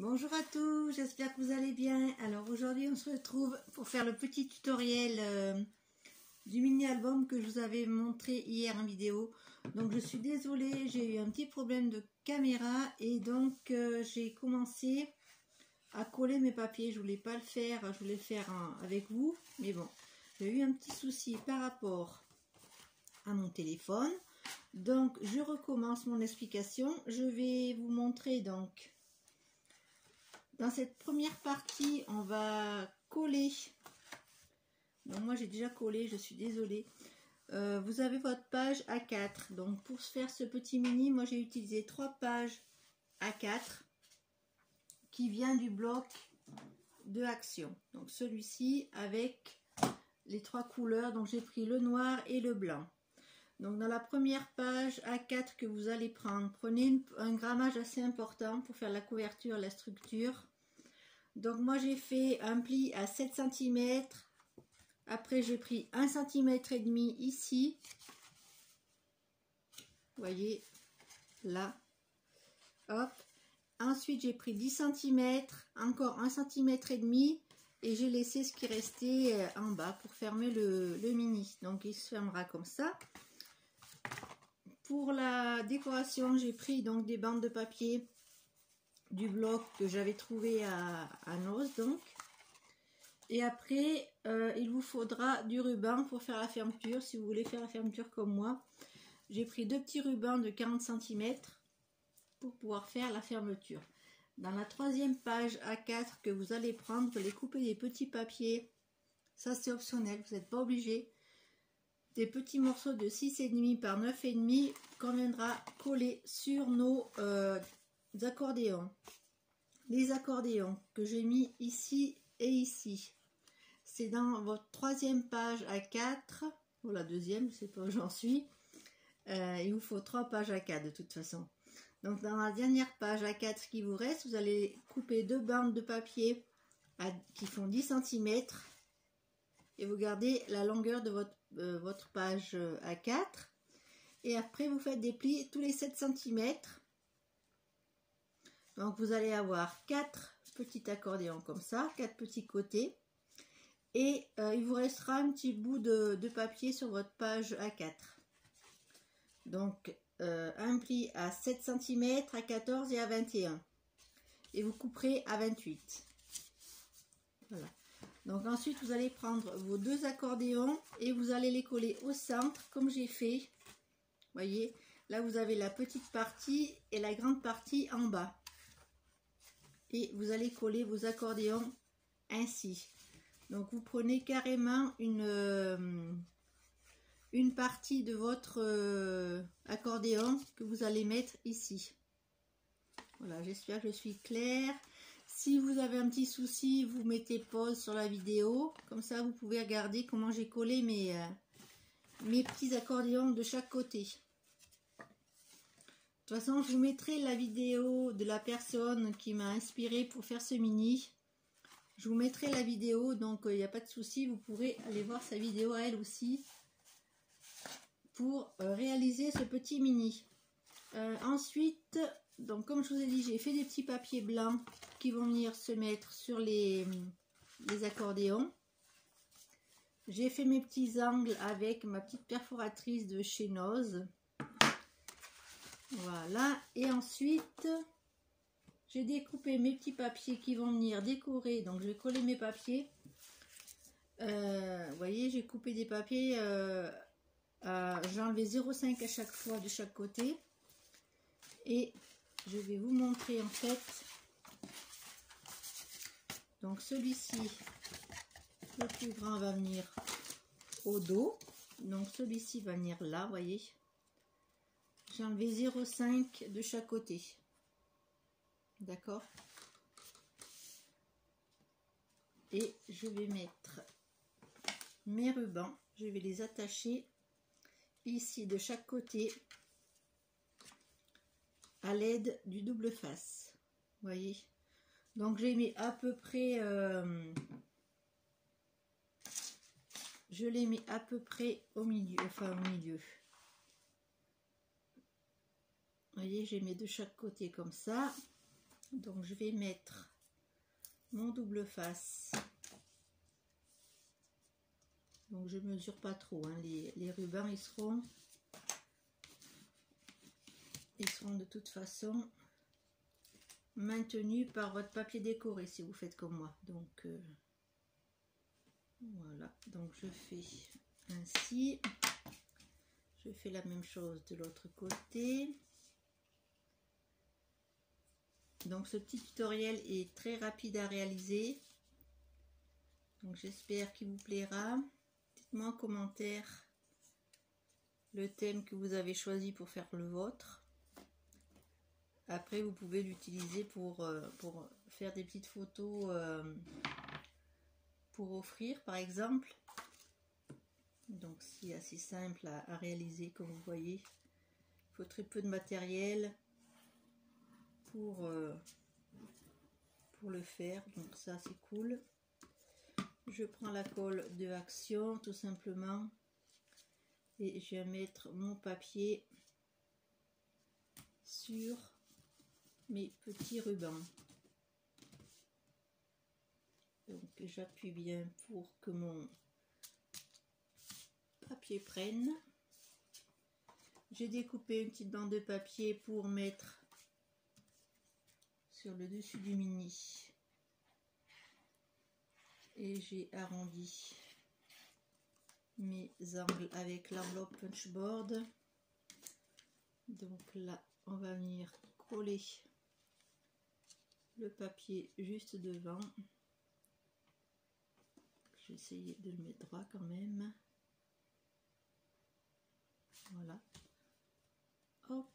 Bonjour à tous, j'espère que vous allez bien. Alors aujourd'hui on se retrouve pour faire le petit tutoriel euh, du mini-album que je vous avais montré hier en vidéo. Donc je suis désolée, j'ai eu un petit problème de caméra et donc euh, j'ai commencé à coller mes papiers. Je voulais pas le faire, je voulais le faire avec vous, mais bon, j'ai eu un petit souci par rapport à mon téléphone. Donc je recommence mon explication. Je vais vous montrer donc dans cette première partie, on va coller. Donc moi j'ai déjà collé, je suis désolée. Euh, vous avez votre page A4. Donc pour faire ce petit mini, moi j'ai utilisé trois pages A4 qui vient du bloc de Action. Donc celui-ci avec les trois couleurs. Donc j'ai pris le noir et le blanc. Donc dans la première page A4 que vous allez prendre, prenez un grammage assez important pour faire la couverture, la structure. Donc moi j'ai fait un pli à 7 cm. Après j'ai pris 1 cm et demi ici. Vous voyez là. Hop. Ensuite j'ai pris 10 cm, encore 1 cm et demi et j'ai laissé ce qui restait euh, en bas pour fermer le, le mini. Donc il se fermera comme ça. Pour la décoration, j'ai pris donc des bandes de papier du bloc que j'avais trouvé à, à donc. Et après, euh, il vous faudra du ruban pour faire la fermeture, si vous voulez faire la fermeture comme moi. J'ai pris deux petits rubans de 40 cm pour pouvoir faire la fermeture. Dans la troisième page A4 que vous allez prendre, vous allez couper des petits papiers. Ça, c'est optionnel, vous n'êtes pas obligé. Des petits morceaux de 6,5 par 9,5 qu'on viendra coller sur nos euh, accordéons. Les accordéons que j'ai mis ici et ici. C'est dans votre troisième page à 4, ou la deuxième, je sais pas où j'en suis. Euh, il vous faut trois pages à 4 de toute façon. Donc dans la dernière page à 4 qui vous reste, vous allez couper deux bandes de papier qui font 10 cm et vous gardez la longueur de votre, euh, votre page à 4 et après vous faites des plis tous les 7 cm donc vous allez avoir quatre petits accordéons comme ça, quatre petits côtés. Et euh, il vous restera un petit bout de, papier sur votre page A4. Donc euh, un pli à 7 cm, à 14 et à 21. Et vous couperez à 28. Voilà. Donc ensuite vous allez prendre vos deux accordéons et vous allez les coller au centre comme j'ai fait. Voyez, là vous avez la petite partie et la grande partie en bas et vous allez coller vos accordéons ainsi. Donc vous prenez carrément une, euh, une partie de votre euh, accordéon que vous allez mettre ici. Voilà, j'espère que je suis claire. Si vous avez un petit souci, vous mettez pause sur la vidéo. Comme ça, vous pouvez regarder comment j'ai collé mes, euh, mes petits accordéons de chaque côté. De toute façon, je vous mettrai la vidéo de la personne qui m'a inspiré pour faire ce mini. Je vous mettrai la vidéo, donc il euh, n'y a pas de souci, vous pourrez aller voir sa vidéo à elle aussi pour euh, réaliser ce petit mini. Ensuite, donc comme je vous ai dit, j'ai fait des petits papiers blancs qui vont venir se mettre sur les, accordéons. J'ai fait mes petits angles avec ma petite perforatrice de chez Noz. Voilà. Et ensuite, j'ai découpé mes petits papiers qui vont venir décorer. Donc, je vais coller mes papiers. Euh, vous voyez, j'ai coupé des papiers. Euh, j'ai enlevé 0,5 à chaque fois de chaque côté. Et je vais vous montrer en fait. Donc, celui-ci, le plus grand va venir au dos. Donc, celui-ci va venir là, voyez. J'ai enlevé 0,5 de chaque côté. D'accord? Et je vais mettre mes rubans. Je vais les attacher ici de chaque côté à l'aide du double face. Voyez? Donc j'ai mis à peu près... Euh, je l'ai mis à peu près au milieu, enfin au milieu. voyez, j'ai mis de chaque côté comme ça. Donc je vais mettre mon double face. Donc je mesure pas trop. Hein. Les, rubans ils seront ils seront de toute façon maintenus par votre papier décoré si vous faites comme moi. Donc euh, voilà. Donc je fais ainsi. Je fais la même chose de l'autre côté. Donc ce petit tutoriel est très rapide à réaliser. Donc j'espère qu'il vous plaira. Dites-moi en commentaire le thème que vous avez choisi pour faire le vôtre. Après vous pouvez l'utiliser pour, euh, pour faire des petites photos euh, pour offrir par exemple. Donc c'est assez simple à, réaliser comme vous voyez. Il faut très peu de matériel pour, euh, pour le faire. Donc ça c'est cool. Je prends la colle de Action tout simplement. Et je vais mettre mon papier sur mes petits rubans. Donc j'appuie bien pour que mon papier prenne. J'ai découpé une petite bande de papier pour mettre sur le dessus du mini et j'ai arrondi mes angles avec l'enveloppe punchboard donc là on va venir coller le papier juste devant. J'ai essayé de le mettre droit quand même. Voilà. Hop.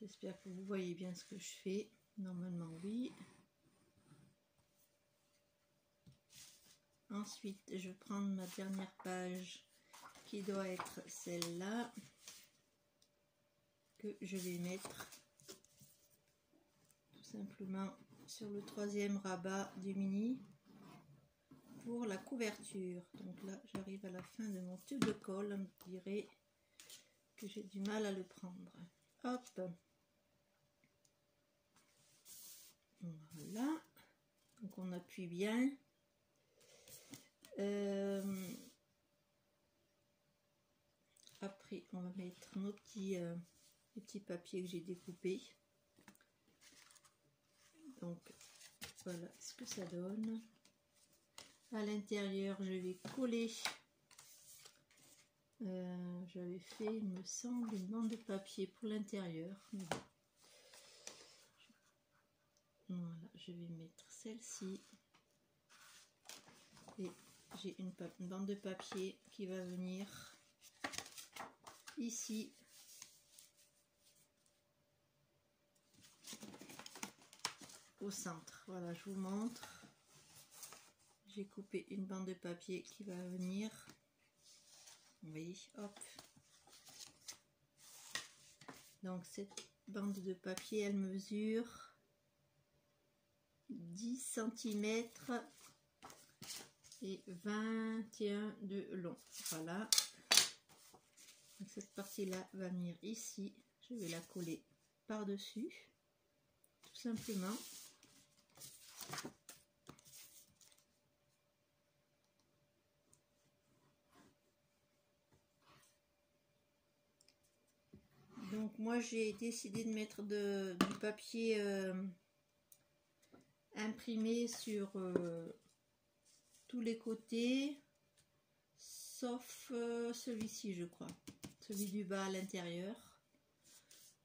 J'espère que vous voyez bien ce que je fais. Normalement, oui. Ensuite, je prends ma dernière page qui doit être celle-là que je vais mettre simplement sur le troisième rabat du mini pour la couverture. Donc là, j'arrive à la fin de mon tube de colle. On dirait que j'ai du mal à le prendre. Hop Voilà. Donc on appuie bien. Euh, après, on va mettre nos petits, euh, petits papiers que j'ai découpés. Donc, voilà ce que ça donne. À l'intérieur, je vais coller. Euh, j'avais fait, il me semble, une bande de papier pour l'intérieur. Voilà, je vais mettre celle-ci. Et j'ai une, bande de papier qui va venir ici. Au centre. Voilà, je vous montre. J'ai coupé une bande de papier qui va venir. Oui, hop. Donc cette bande de papier, elle mesure 10 cm et 21 de long. Voilà. cette partie-là va venir ici. Je vais la coller par-dessus, tout simplement. Donc moi j'ai décidé de mettre du papier euh, imprimé sur euh, tous les côtés, sauf euh, celui-ci, je crois. Celui du bas à l'intérieur.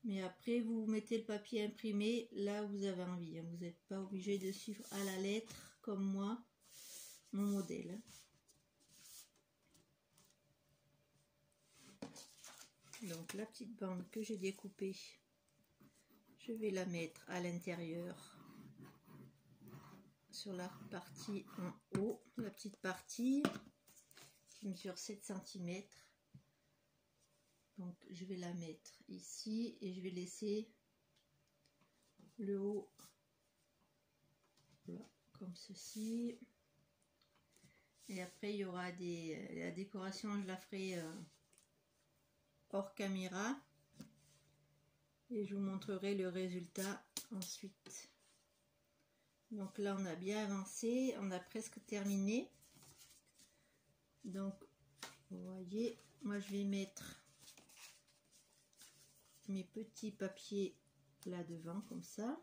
Mais après, vous mettez le papier imprimé là où vous avez envie. Hein. Vous n'êtes pas obligé de suivre à la lettre, comme moi, mon modèle. Donc la petite bande que j'ai découpée, je vais la mettre à l'intérieur sur la partie en haut, la petite partie qui mesure 7 cm. Donc je vais la mettre ici et je vais laisser le haut comme ceci. Et après il y aura des la décoration, je la ferai euh, hors caméra. et je vous montrerai le résultat ensuite. Donc là, on a bien avancé, on a presque terminé. Donc, vous voyez, moi je vais mettre mes petits papiers là devant comme ça.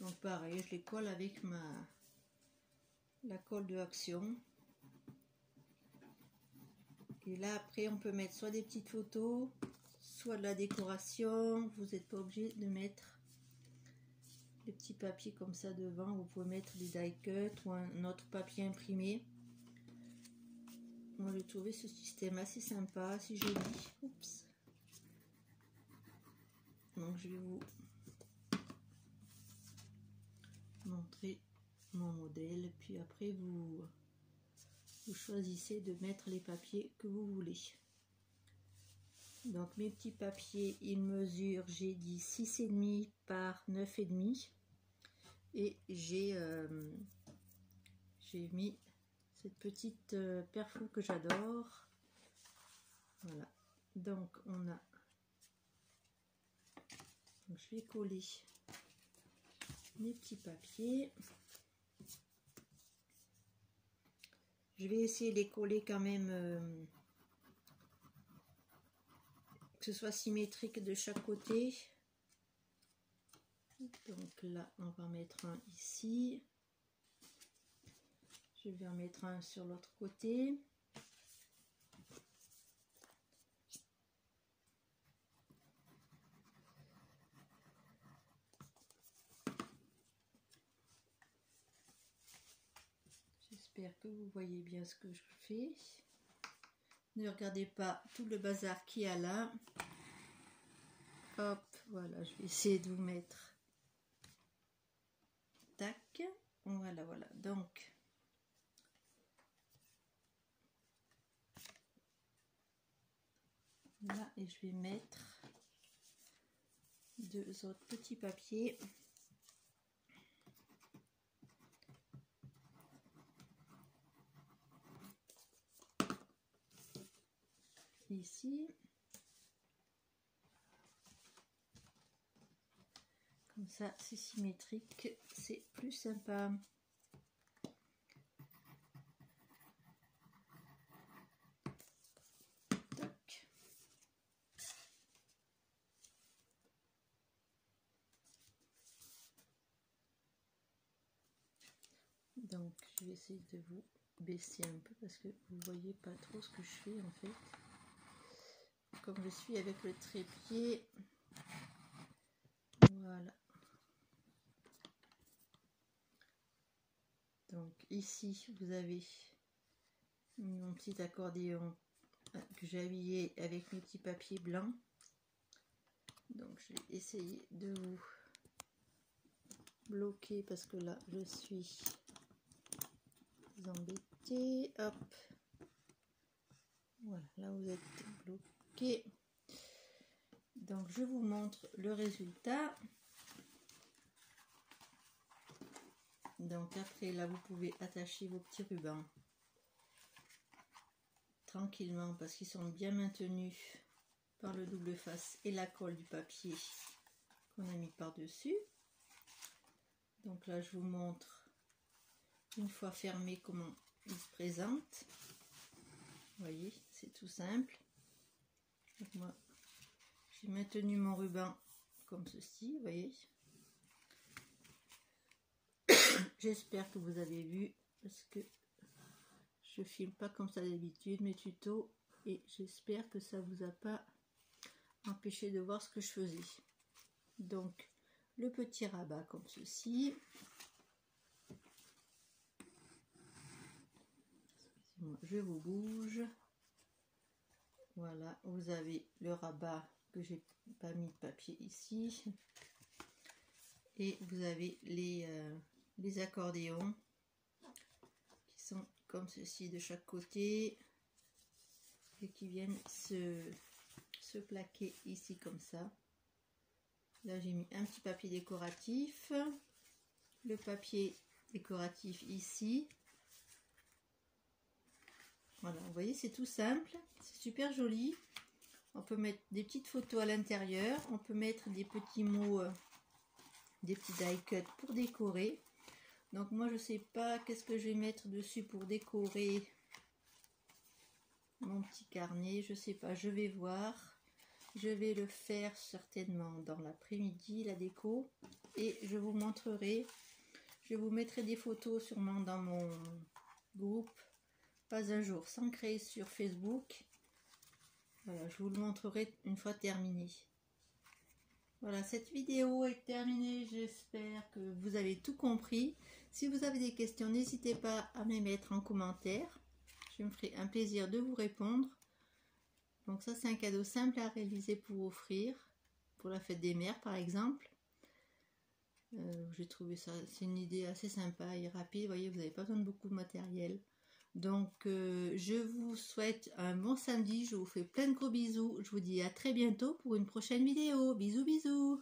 Donc pareil, je les colle avec ma la colle de action. Et là après on peut mettre soit des petites photos, soit de la décoration. Vous n'êtes pas obligé de mettre des petits papiers comme ça devant. Vous pouvez mettre des die cut ou un autre papier imprimé. Moi j'ai trouvé ce système assez sympa, assez joli. Oups. Je vais vous montrer mon modèle. Puis après vous vous choisissez de mettre les papiers que vous voulez. Donc mes petits papiers ils mesurent j'ai dit 6,5 par 9,5 et j'ai euh, j'ai mis cette petite euh, perfou que j'adore. Voilà. Donc on a je vais coller mes petits papiers. Je vais essayer de les coller quand même, euh, que ce soit symétrique de chaque côté. Donc là, on va mettre un ici. Je vais en mettre un sur l'autre côté. Que vous voyez bien ce que je fais. Ne regardez pas tout le bazar qu'il y a là. Hop, voilà, je vais essayer de vous mettre. Tac, voilà, voilà. Donc, là, et je vais mettre deux autres petits papiers. Ici. Comme ça, c'est symétrique, c'est plus sympa. Donc, je vais essayer de vous baisser un peu parce que vous voyez pas trop ce que je fais en fait comme je suis avec le trépied. Voilà. Donc ici, vous avez mon petit accordéon que j'ai habillé avec mes petits papiers blancs. Donc je vais essayer de vous bloquer parce que là je suis embêtée. Hop. Voilà, là vous êtes bloqué. Donc je vous montre le résultat. Donc après là vous pouvez attacher vos petits rubans tranquillement parce qu'ils sont bien maintenus par le double face et la colle du papier qu'on a mis par dessus. Donc là je vous montre une fois fermé comment il se présente. Vous voyez, c'est tout simple moi, j'ai maintenu mon ruban comme ceci, vous voyez. J'espère que vous avez vu, parce que je filme pas comme ça d'habitude mes tutos, et j'espère que ça vous a pas empêché de voir ce que je faisais. Donc, le petit rabat comme ceci. Je vous bouge. Voilà, vous avez le rabat que j'ai pas mis de papier ici. Et vous avez les, euh, les accordéons qui sont comme ceci de chaque côté et qui viennent se, se plaquer ici comme ça. Là, j'ai mis un petit papier décoratif. Le papier décoratif ici. Voilà, vous voyez, c'est tout simple, c'est super joli. On peut mettre des petites photos à l'intérieur. On peut mettre des petits mots, euh, des petits die cuts pour décorer. Donc moi je sais pas qu'est-ce que je vais mettre dessus pour décorer mon petit carnet. Je sais pas, je vais voir. Je vais le faire certainement dans l'après-midi, la déco. Et je vous montrerai. Je vous mettrai des photos sûrement dans mon groupe. Pas un jour sans créer sur Facebook. Je vous le montrerai une fois terminé. Voilà, cette vidéo est terminée. J'espère que vous avez tout compris. Si vous avez des questions, n'hésitez pas à me les mettre en commentaire. Je me ferai un plaisir de vous répondre. Donc ça, c'est un cadeau simple à réaliser pour offrir, pour la fête des mères par exemple. Euh, j'ai trouvé ça, c'est une idée assez sympa et rapide. Voyez, vous n'avez pas besoin de beaucoup de matériel. Donc, euh, je vous souhaite un bon samedi. Je vous fais plein de gros bisous. Je vous dis à très bientôt pour une prochaine vidéo. Bisous, bisous.